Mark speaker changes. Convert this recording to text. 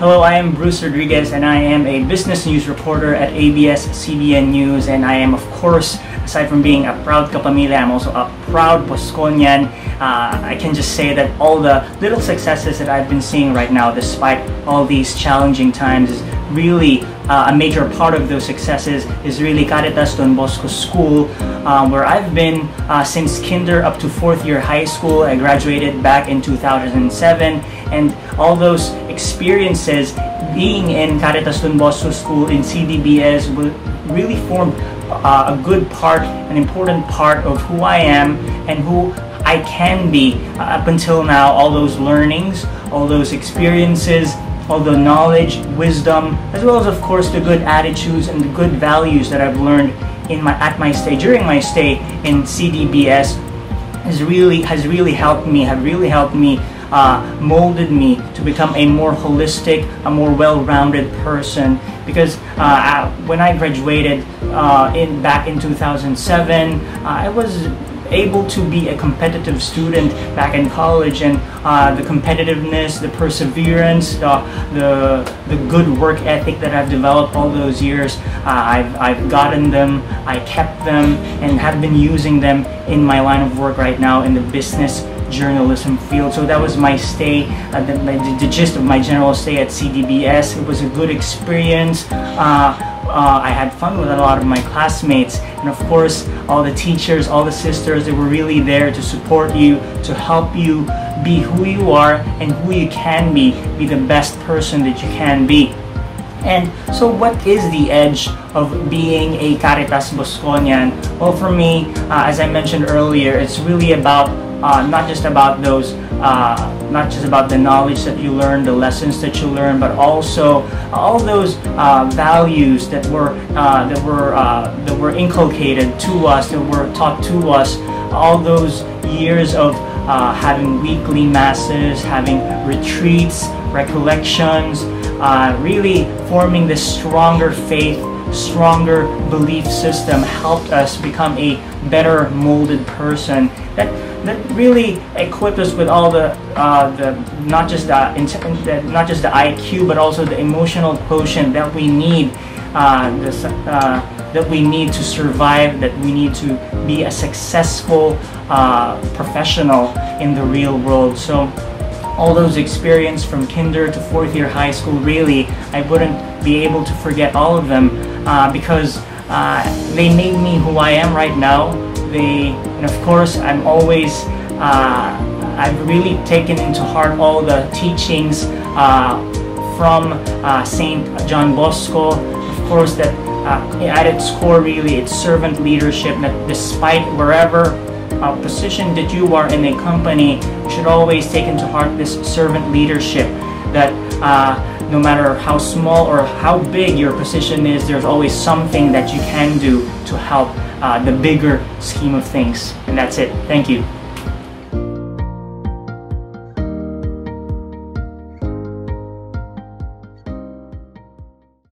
Speaker 1: Hello, I am Bruce Rodriguez and I am a business news reporter at ABS-CBN News and I am of course, aside from being a proud kapamilya, I'm also a proud Bosconian. Uh, I can just say that all the little successes that I've been seeing right now despite all these challenging times is really uh, a major part of those successes is really Caritas Don Bosco School um, where I've been uh, since kinder up to fourth year high school. I graduated back in 2007 and all those experiences being in Caritas Don Bosco School in CDBS really formed uh, a good part, an important part of who I am and who I can be uh, up until now. All those learnings, all those experiences, all the knowledge, wisdom, as well as of course the good attitudes and the good values that I've learned in my at my stay during my stay in CDBS has really has really helped me have really helped me uh, molded me to become a more holistic, a more well-rounded person. Because uh, when I graduated uh, in back in 2007, uh, I was able to be a competitive student back in college and uh, the competitiveness, the perseverance, the, the, the good work ethic that I've developed all those years, uh, I've, I've gotten them, I kept them, and have been using them in my line of work right now in the business journalism field. So that was my stay, uh, the, the, gist of my general stay at CDBS. It was a good experience. Uh, uh, I had fun with a lot of my classmates and of course all the teachers, all the sisters, they were really there to support you, to help you be who you are and who you can be, be the best person that you can be. And so what is the edge of being a Caritas Bosconian? Well for me, uh, as I mentioned earlier, it's really about uh, not just about those uh, not just about the knowledge that you learn the lessons that you learn but also all those uh, values that were uh, that were uh, that were inculcated to us that were taught to us all those years of uh, having weekly masses having retreats recollections really forming this stronger faith stronger belief system helped us become a better molded person that that really equipped us with all the uh, the not just the not just the IQ but also the emotional quotient that we need uh, this, uh, that we need to survive that we need to be a successful uh, professional in the real world. So all those experience from kinder to fourth year high school really I wouldn't be able to forget all of them uh, because uh, they made me who I am right now and of course I'm always uh, I've really taken into heart all the teachings uh, from uh, Saint John Bosco. Of course that uh, at its core really it's servant leadership that despite wherever uh, position that you are in a company should always take into heart this servant leadership that uh, no matter how small or how big your position is, there's always something that you can do to help uh, the bigger scheme of things. And that's it. Thank you.